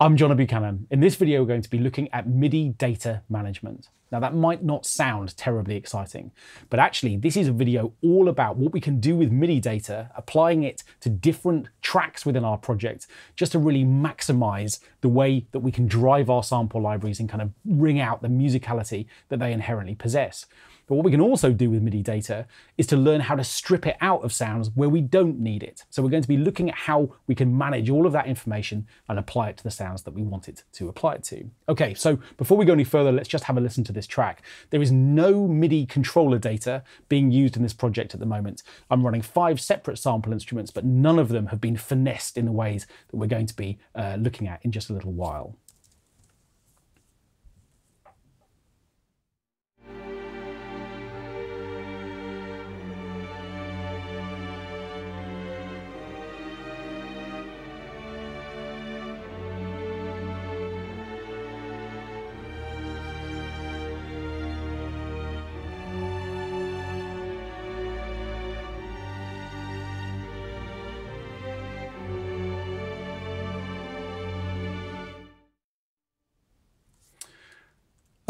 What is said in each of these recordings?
I'm Jono Buchanan. In this video, we're going to be looking at MIDI data management. Now that might not sound terribly exciting, but actually this is a video all about what we can do with MIDI data, applying it to different tracks within our project, just to really maximize the way that we can drive our sample libraries and kind of wring out the musicality that they inherently possess. But what we can also do with MIDI data is to learn how to strip it out of sounds where we don't need it. So we're going to be looking at how we can manage all of that information and apply it to the sounds that we want it to apply it to. Okay, so before we go any further, let's just have a listen to this track. There is no MIDI controller data being used in this project at the moment. I'm running five separate sample instruments, but none of them have been finessed in the ways that we're going to be uh, looking at in just a little while.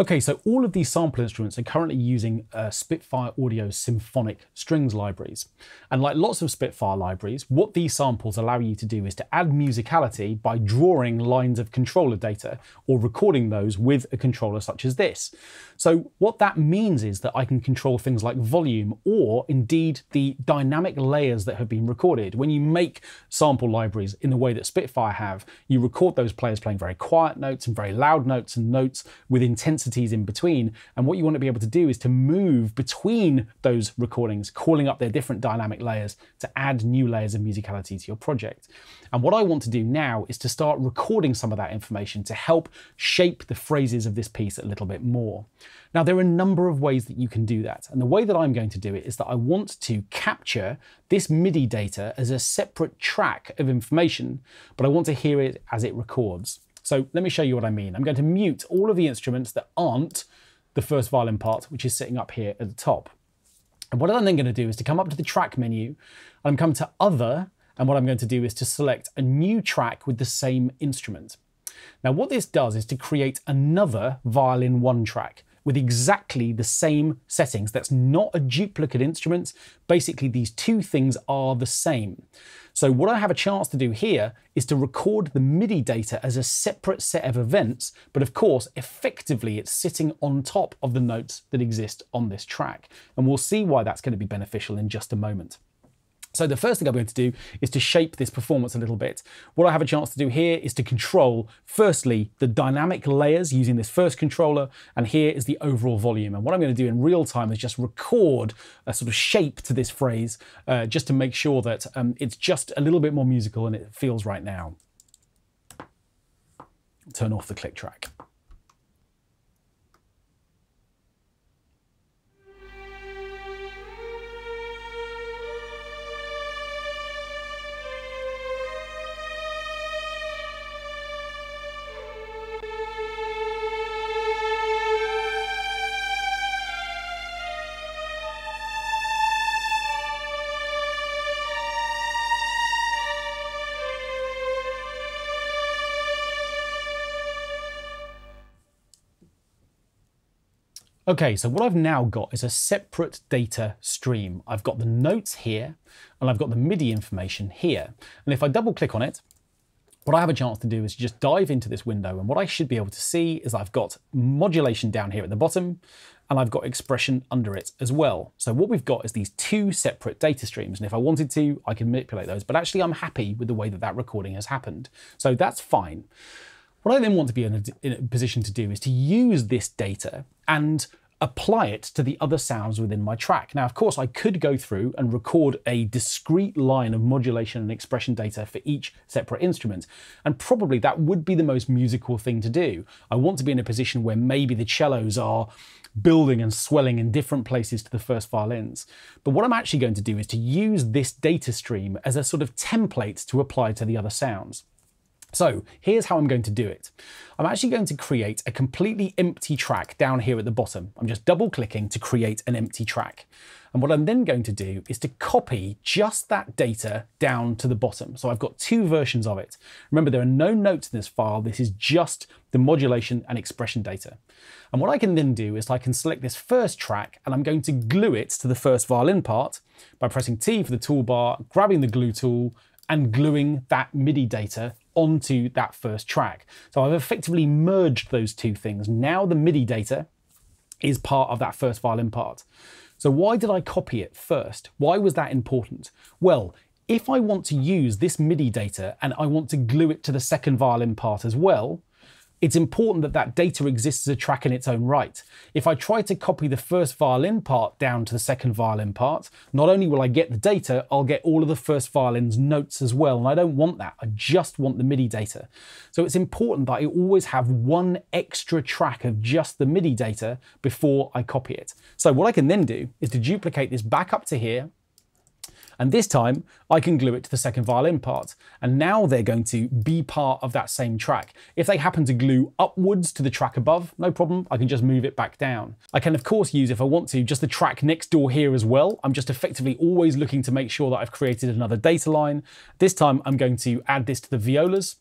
Okay, so all of these sample instruments are currently using uh, Spitfire Audio symphonic strings libraries. And like lots of Spitfire libraries, what these samples allow you to do is to add musicality by drawing lines of controller data or recording those with a controller such as this. So what that means is that I can control things like volume or indeed the dynamic layers that have been recorded. When you make sample libraries in the way that Spitfire have, you record those players playing very quiet notes and very loud notes and notes with intensity in between. And what you want to be able to do is to move between those recordings, calling up their different dynamic layers to add new layers of musicality to your project. And what I want to do now is to start recording some of that information to help shape the phrases of this piece a little bit more. Now, there are a number of ways that you can do that. And the way that I'm going to do it is that I want to capture this MIDI data as a separate track of information, but I want to hear it as it records. So let me show you what I mean. I'm going to mute all of the instruments that aren't the first violin part, which is sitting up here at the top. And what I'm then going to do is to come up to the track menu, and come to other, and what I'm going to do is to select a new track with the same instrument. Now what this does is to create another violin one track with exactly the same settings. That's not a duplicate instrument. Basically, these two things are the same. So what I have a chance to do here is to record the MIDI data as a separate set of events, but of course, effectively it's sitting on top of the notes that exist on this track. And we'll see why that's going to be beneficial in just a moment. So the first thing I'm going to do is to shape this performance a little bit. What I have a chance to do here is to control, firstly, the dynamic layers using this first controller, and here is the overall volume. And what I'm going to do in real time is just record a sort of shape to this phrase, uh, just to make sure that um, it's just a little bit more musical than it feels right now. Turn off the click track. Okay, so what I've now got is a separate data stream. I've got the notes here, and I've got the MIDI information here. And if I double click on it, what I have a chance to do is just dive into this window, and what I should be able to see is I've got modulation down here at the bottom, and I've got expression under it as well. So what we've got is these two separate data streams, and if I wanted to, I can manipulate those, but actually I'm happy with the way that that recording has happened. So that's fine. What I then want to be in a, in a position to do is to use this data and apply it to the other sounds within my track. Now, of course, I could go through and record a discrete line of modulation and expression data for each separate instrument, and probably that would be the most musical thing to do. I want to be in a position where maybe the cellos are building and swelling in different places to the first violins. But what I'm actually going to do is to use this data stream as a sort of template to apply to the other sounds. So here's how I'm going to do it. I'm actually going to create a completely empty track down here at the bottom. I'm just double clicking to create an empty track. And what I'm then going to do is to copy just that data down to the bottom. So I've got two versions of it. Remember, there are no notes in this file. This is just the modulation and expression data. And what I can then do is I can select this first track and I'm going to glue it to the first violin part by pressing T for the toolbar, grabbing the glue tool and gluing that MIDI data onto that first track. So I've effectively merged those two things. Now the MIDI data is part of that first violin part. So why did I copy it first? Why was that important? Well, if I want to use this MIDI data and I want to glue it to the second violin part as well, it's important that that data exists as a track in its own right. If I try to copy the first violin part down to the second violin part, not only will I get the data, I'll get all of the first violin's notes as well. And I don't want that. I just want the MIDI data. So it's important that I always have one extra track of just the MIDI data before I copy it. So what I can then do is to duplicate this back up to here and this time I can glue it to the second violin part. And now they're going to be part of that same track. If they happen to glue upwards to the track above, no problem, I can just move it back down. I can of course use, if I want to, just the track next door here as well. I'm just effectively always looking to make sure that I've created another data line. This time I'm going to add this to the violas.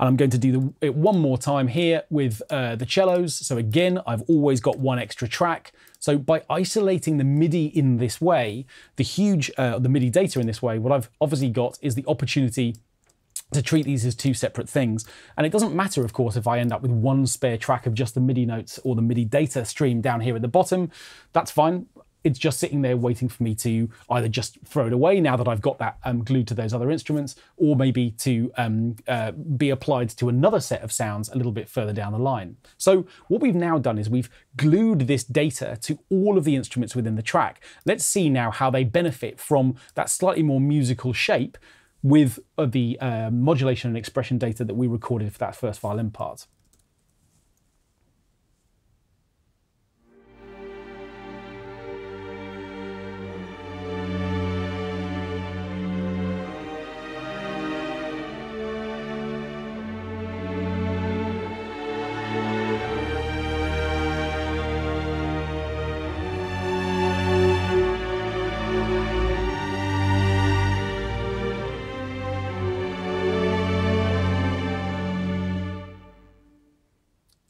And I'm going to do the, it one more time here with uh, the cellos. So again, I've always got one extra track. So by isolating the MIDI in this way, the huge, uh, the MIDI data in this way, what I've obviously got is the opportunity to treat these as two separate things. And it doesn't matter, of course, if I end up with one spare track of just the MIDI notes or the MIDI data stream down here at the bottom. That's fine it's just sitting there waiting for me to either just throw it away now that I've got that um, glued to those other instruments, or maybe to um, uh, be applied to another set of sounds a little bit further down the line. So what we've now done is we've glued this data to all of the instruments within the track. Let's see now how they benefit from that slightly more musical shape with uh, the uh, modulation and expression data that we recorded for that first violin part.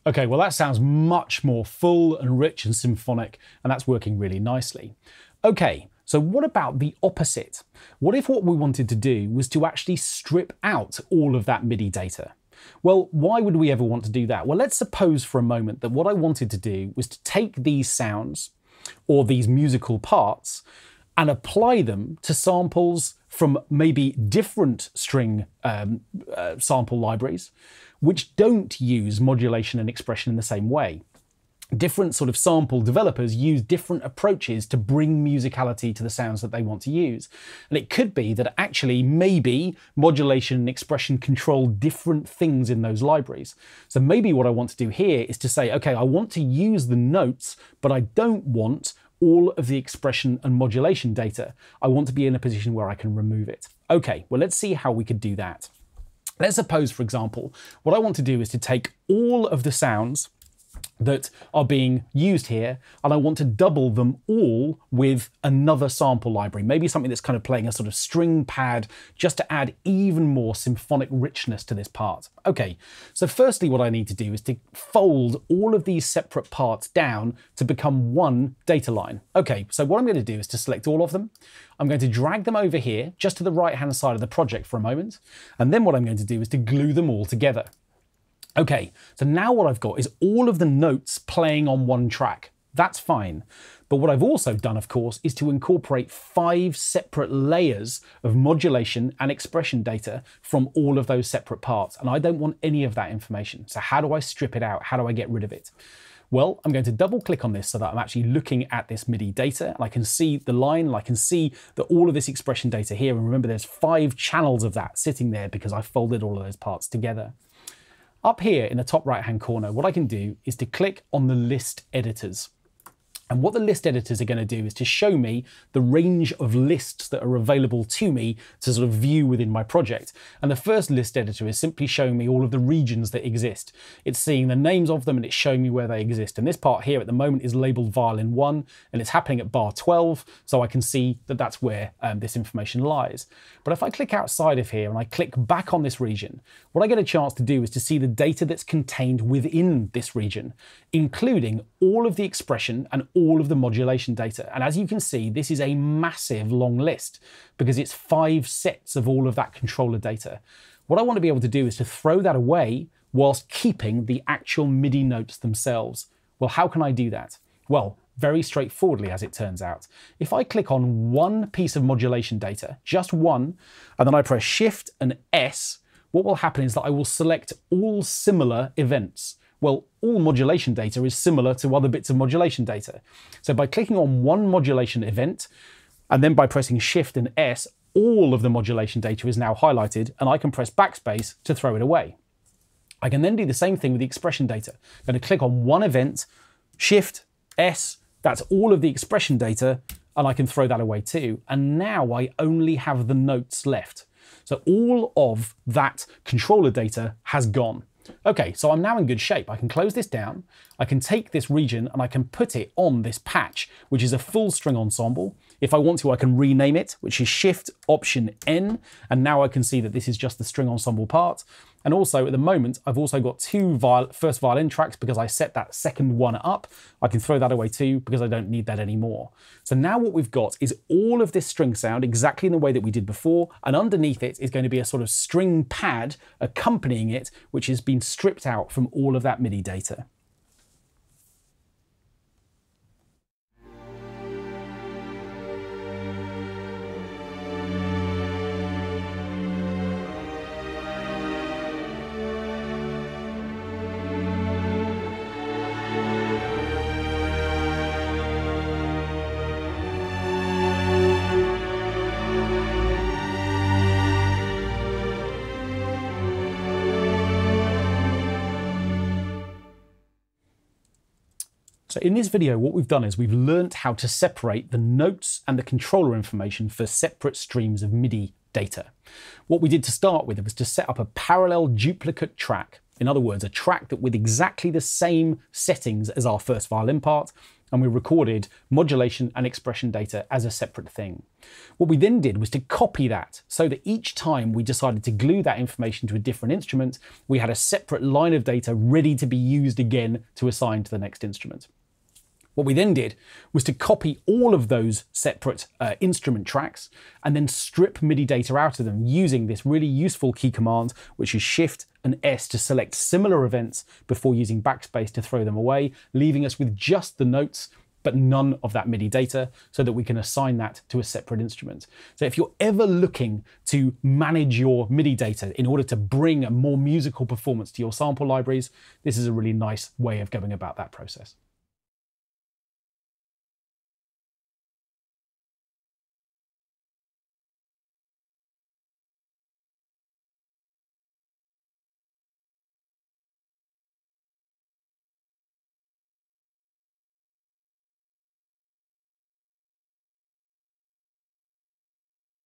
Okay, well, that sounds much more full and rich and symphonic, and that's working really nicely. Okay, so what about the opposite? What if what we wanted to do was to actually strip out all of that MIDI data? Well, why would we ever want to do that? Well, let's suppose for a moment that what I wanted to do was to take these sounds or these musical parts and apply them to samples from maybe different string um, uh, sample libraries which don't use modulation and expression in the same way. Different sort of sample developers use different approaches to bring musicality to the sounds that they want to use. And it could be that actually maybe modulation and expression control different things in those libraries. So maybe what I want to do here is to say, okay, I want to use the notes, but I don't want all of the expression and modulation data. I want to be in a position where I can remove it. Okay, well, let's see how we could do that. Let's suppose, for example, what I want to do is to take all of the sounds that are being used here, and I want to double them all with another sample library, maybe something that's kind of playing a sort of string pad just to add even more symphonic richness to this part. Okay, so firstly what I need to do is to fold all of these separate parts down to become one data line. Okay, so what I'm going to do is to select all of them. I'm going to drag them over here, just to the right-hand side of the project for a moment, and then what I'm going to do is to glue them all together. Okay, so now what I've got is all of the notes playing on one track. That's fine. But what I've also done, of course, is to incorporate five separate layers of modulation and expression data from all of those separate parts. And I don't want any of that information. So how do I strip it out? How do I get rid of it? Well, I'm going to double click on this so that I'm actually looking at this MIDI data and I can see the line and I can see that all of this expression data here. And remember, there's five channels of that sitting there because I folded all of those parts together. Up here in the top right hand corner, what I can do is to click on the list editors. And what the list editors are going to do is to show me the range of lists that are available to me to sort of view within my project. And the first list editor is simply showing me all of the regions that exist. It's seeing the names of them and it's showing me where they exist. And this part here at the moment is labeled violin 1 and it's happening at bar 12, so I can see that that's where um, this information lies. But if I click outside of here and I click back on this region, what I get a chance to do is to see the data that's contained within this region, including all of the expression and all of the modulation data. And as you can see, this is a massive long list because it's five sets of all of that controller data. What I want to be able to do is to throw that away whilst keeping the actual MIDI notes themselves. Well, how can I do that? Well, very straightforwardly, as it turns out. If I click on one piece of modulation data, just one, and then I press Shift and S, what will happen is that I will select all similar events. Well, all modulation data is similar to other bits of modulation data. So by clicking on one modulation event, and then by pressing Shift and S, all of the modulation data is now highlighted, and I can press backspace to throw it away. I can then do the same thing with the expression data. I'm going to click on one event, Shift, S, that's all of the expression data, and I can throw that away too. And now I only have the notes left. So all of that controller data has gone. Okay, so I'm now in good shape. I can close this down, I can take this region and I can put it on this patch, which is a full string ensemble. If I want to, I can rename it, which is Shift Option N, and now I can see that this is just the string ensemble part. And also at the moment, I've also got two viol first violin tracks because I set that second one up. I can throw that away too because I don't need that anymore. So now what we've got is all of this string sound exactly in the way that we did before. And underneath it is going to be a sort of string pad accompanying it, which has been stripped out from all of that MIDI data. In this video, what we've done is we've learnt how to separate the notes and the controller information for separate streams of MIDI data. What we did to start with was to set up a parallel duplicate track. In other words, a track that with exactly the same settings as our first violin part, and we recorded modulation and expression data as a separate thing. What we then did was to copy that so that each time we decided to glue that information to a different instrument, we had a separate line of data ready to be used again to assign to the next instrument. What we then did was to copy all of those separate uh, instrument tracks and then strip MIDI data out of them using this really useful key command, which is Shift and S to select similar events before using backspace to throw them away, leaving us with just the notes but none of that MIDI data so that we can assign that to a separate instrument. So if you're ever looking to manage your MIDI data in order to bring a more musical performance to your sample libraries, this is a really nice way of going about that process.